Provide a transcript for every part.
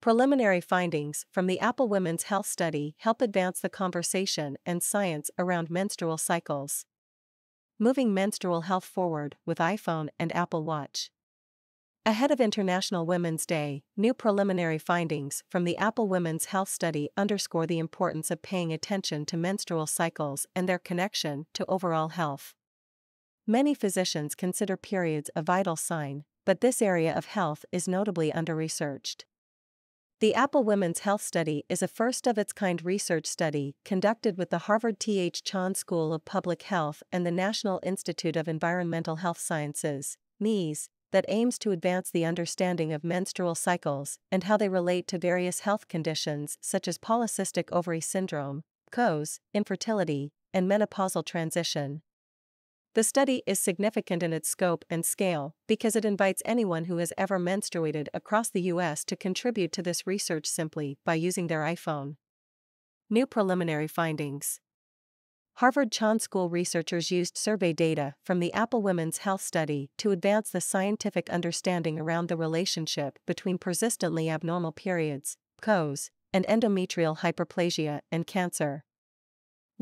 Preliminary findings from the Apple Women's Health Study help advance the conversation and science around menstrual cycles. Moving menstrual health forward with iPhone and Apple Watch. Ahead of International Women's Day, new preliminary findings from the Apple Women's Health Study underscore the importance of paying attention to menstrual cycles and their connection to overall health. Many physicians consider periods a vital sign, but this area of health is notably under-researched. The Apple Women's Health Study is a first of its kind research study conducted with the Harvard T.H. Chan School of Public Health and the National Institute of Environmental Health Sciences, NIEHS, that aims to advance the understanding of menstrual cycles and how they relate to various health conditions such as polycystic ovary syndrome, PCOS, infertility, and menopausal transition. The study is significant in its scope and scale because it invites anyone who has ever menstruated across the US to contribute to this research simply by using their iPhone. New preliminary findings. Harvard Chan School researchers used survey data from the Apple Women's Health Study to advance the scientific understanding around the relationship between persistently abnormal periods, PCOS, and endometrial hyperplasia and cancer.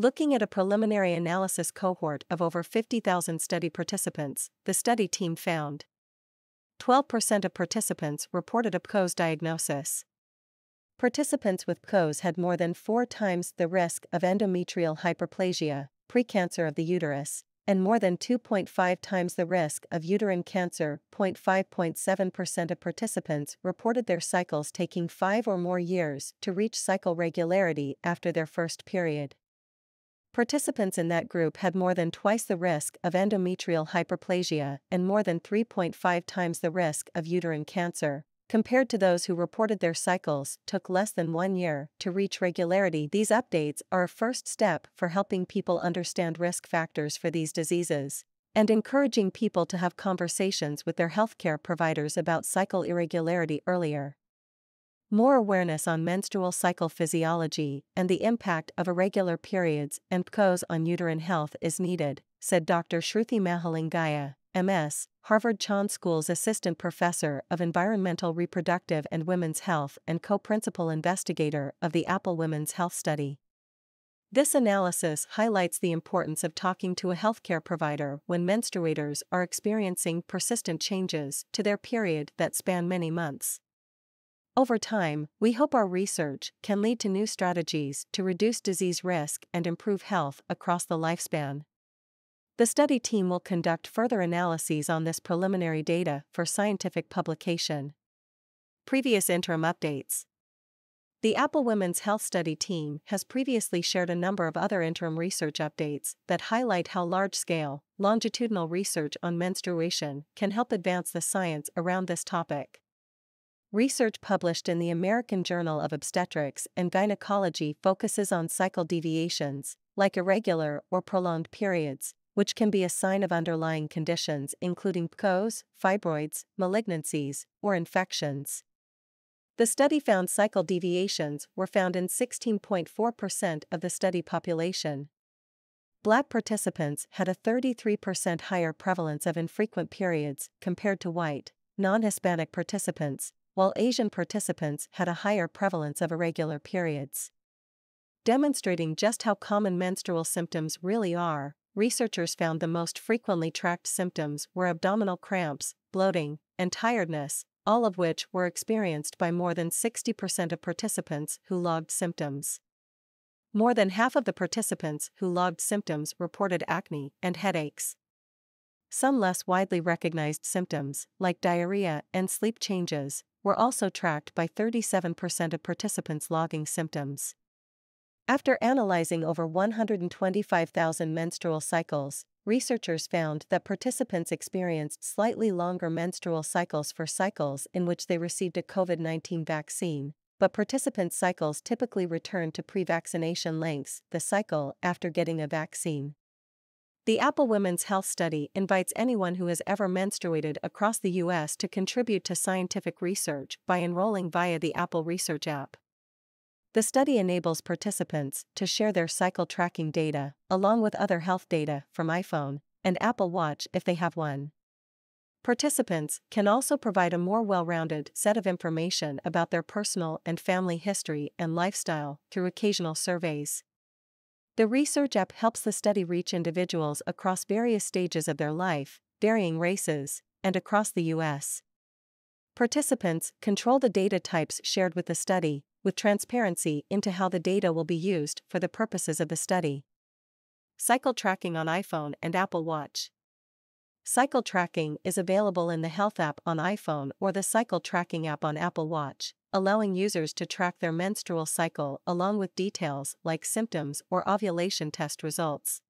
Looking at a preliminary analysis cohort of over 50,000 study participants, the study team found 12% of participants reported a PCOS diagnosis. Participants with PCOS had more than four times the risk of endometrial hyperplasia, precancer of the uterus, and more than 2.5 times the risk of uterine cancer. 0.5.7% of participants reported their cycles taking five or more years to reach cycle regularity after their first period. Participants in that group had more than twice the risk of endometrial hyperplasia and more than 3.5 times the risk of uterine cancer, compared to those who reported their cycles took less than one year to reach regularity. These updates are a first step for helping people understand risk factors for these diseases and encouraging people to have conversations with their healthcare providers about cycle irregularity earlier. More awareness on menstrual cycle physiology and the impact of irregular periods and PCOS on uterine health is needed, said Dr. Shruthi Mahalingaiah, MS, Harvard Chan School's Assistant Professor of Environmental Reproductive and Women's Health and co principal investigator of the Apple Women's Health Study. This analysis highlights the importance of talking to a healthcare provider when menstruators are experiencing persistent changes to their period that span many months. Over time, we hope our research can lead to new strategies to reduce disease risk and improve health across the lifespan. The study team will conduct further analyses on this preliminary data for scientific publication. Previous interim updates The Apple Women's Health Study team has previously shared a number of other interim research updates that highlight how large scale, longitudinal research on menstruation can help advance the science around this topic. Research published in the American Journal of Obstetrics and Gynecology focuses on cycle deviations, like irregular or prolonged periods, which can be a sign of underlying conditions including PCOS, fibroids, malignancies, or infections. The study found cycle deviations were found in 16.4% of the study population. Black participants had a 33% higher prevalence of infrequent periods compared to white, non Hispanic participants, while Asian participants had a higher prevalence of irregular periods. Demonstrating just how common menstrual symptoms really are, researchers found the most frequently tracked symptoms were abdominal cramps, bloating, and tiredness, all of which were experienced by more than 60% of participants who logged symptoms. More than half of the participants who logged symptoms reported acne and headaches. Some less widely recognized symptoms, like diarrhea and sleep changes, were also tracked by 37% of participants logging symptoms. After analyzing over 125,000 menstrual cycles, researchers found that participants experienced slightly longer menstrual cycles for cycles in which they received a COVID 19 vaccine, but participants' cycles typically returned to pre vaccination lengths the cycle after getting a vaccine. The Apple Women's Health Study invites anyone who has ever menstruated across the U.S. to contribute to scientific research by enrolling via the Apple Research app. The study enables participants to share their cycle tracking data, along with other health data from iPhone and Apple Watch if they have one. Participants can also provide a more well rounded set of information about their personal and family history and lifestyle through occasional surveys. The research app helps the study reach individuals across various stages of their life, varying races, and across the U.S. Participants control the data types shared with the study, with transparency into how the data will be used for the purposes of the study. Cycle tracking on iPhone and Apple Watch. Cycle tracking is available in the Health app on iPhone or the Cycle tracking app on Apple Watch, allowing users to track their menstrual cycle along with details like symptoms or ovulation test results.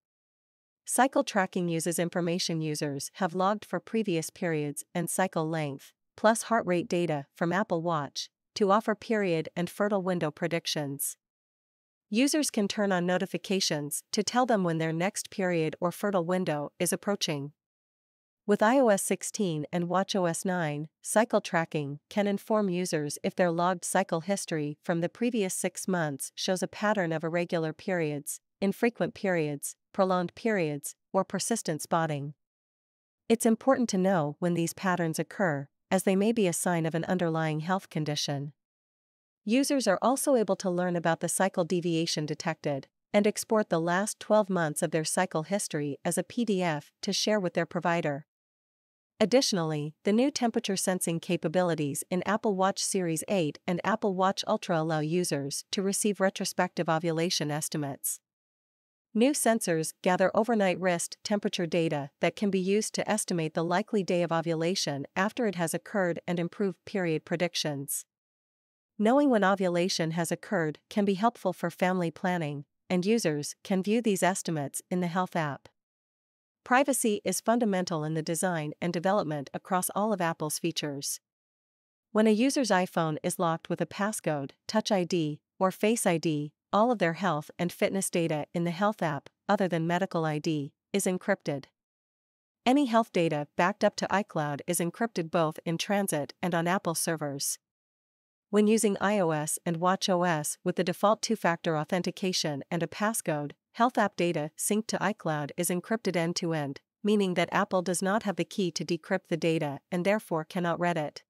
Cycle tracking uses information users have logged for previous periods and cycle length, plus heart rate data from Apple Watch, to offer period and fertile window predictions. Users can turn on notifications to tell them when their next period or fertile window is approaching. With iOS 16 and watchOS 9, cycle tracking can inform users if their logged cycle history from the previous six months shows a pattern of irregular periods, infrequent periods, prolonged periods, or persistent spotting. It's important to know when these patterns occur, as they may be a sign of an underlying health condition. Users are also able to learn about the cycle deviation detected and export the last 12 months of their cycle history as a PDF to share with their provider. Additionally, the new temperature sensing capabilities in Apple Watch Series 8 and Apple Watch Ultra allow users to receive retrospective ovulation estimates. New sensors gather overnight wrist temperature data that can be used to estimate the likely day of ovulation after it has occurred and improve period predictions. Knowing when ovulation has occurred can be helpful for family planning, and users can view these estimates in the Health app. Privacy is fundamental in the design and development across all of Apple's features. When a user's iPhone is locked with a passcode, Touch ID, or Face ID, all of their health and fitness data in the Health app, other than Medical ID, is encrypted. Any health data backed up to iCloud is encrypted both in transit and on Apple servers. When using iOS and watchOS with the default two factor authentication and a passcode, Health app data synced to iCloud is encrypted end to end, meaning that Apple does not have the key to decrypt the data and therefore cannot read it.